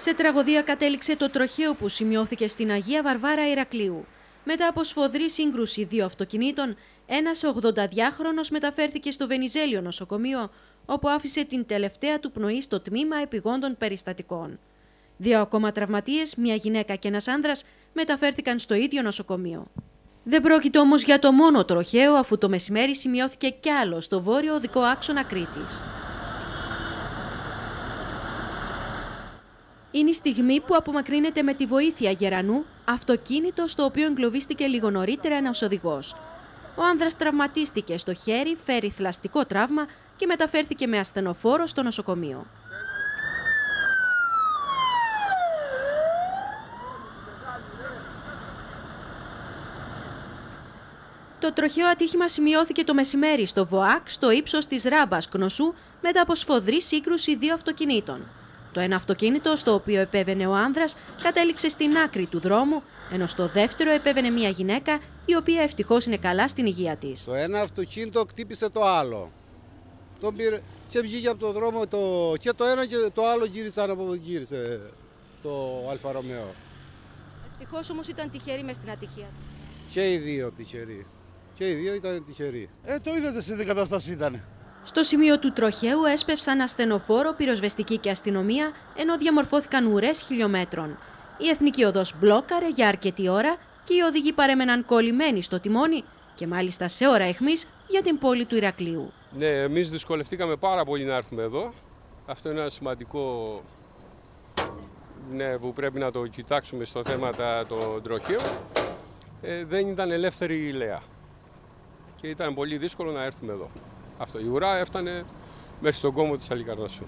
Σε τραγωδία κατέληξε το τροχαίο που σημειώθηκε στην Αγία Βαρβάρα Ηρακλείου. Μετά από σφοδρή σύγκρουση δύο αυτοκινήτων, ένας 82χρονο μεταφέρθηκε στο Βενιζέλιο νοσοκομείο, όπου άφησε την τελευταία του πνοή στο τμήμα επιγόντων περιστατικών. Δύο ακόμα τραυματίες, μια γυναίκα και ένας άνδρας, μεταφέρθηκαν στο ίδιο νοσοκομείο. Δεν πρόκειται όμως για το μόνο τροχαίο, αφού το μεσημέρι σημειώθηκε κι άλλο στο βόρειο οδικό άξονα Κρήτης. Είναι η στιγμή που απομακρύνεται με τη βοήθεια γερανού αυτοκίνητο στο οποίο εγκλωβίστηκε λίγο νωρίτερα ένας οδηγός. Ο άνδρας τραυματίστηκε στο χέρι, φέρει θλαστικό τραύμα και μεταφέρθηκε με ασθενοφόρο στο νοσοκομείο. Το τροχαίο ατύχημα σημειώθηκε το μεσημέρι στο ΒΟΑΚ, στο ύψος της Ράμπας Κνωσού, μετά από σφοδρή σύγκρουση δύο αυτοκινήτων. Το ένα αυτοκίνητο, στο οποίο επέβαινε ο άνδρας, κατέληξε στην άκρη του δρόμου, ενώ στο δεύτερο επέβαινε μια γυναίκα, η οποία ευτυχώς είναι καλά στην υγεία της. Το ένα αυτοκίνητο χτύπησε το άλλο. Τον πήρε και βγήκε από το δρόμο το... και το ένα και το άλλο γύρισαν από εδώ γύρισε το Alfa Romeo. Ευτυχώς όμως ήταν τυχερή μες στην ατυχία. Και οι δύο τυχεροί. Και οι δύο ήταν τυχεροί. Ε, το είδατε σε τι κατάσταση ήταν. Στο σημείο του τροχαίου έσπευσαν ασθενοφόρο, πυροσβεστική και αστυνομία, ενώ διαμορφώθηκαν ουρές χιλιόμετρων. Η εθνική οδός μπλόκαρε για αρκετή ώρα και οι οδηγοί παρέμεναν κολλημένοι στο τιμόνι και μάλιστα σε ώρα αιχμής για την πόλη του Ηρακλείου. Ναι, εμείς δυσκολευτήκαμε πάρα πολύ να έρθουμε εδώ. Αυτό είναι ένα σημαντικό ναι, που πρέπει να το κοιτάξουμε στο θέμα των τροχαίων. Ε, δεν ήταν ελεύθερη η Λέα και ήταν πολύ δύσκολο να έρθουμε εδώ. Αυτό. Η ουρά έφτανε μέχρι στον κόμμα της Αλικαρνασσού.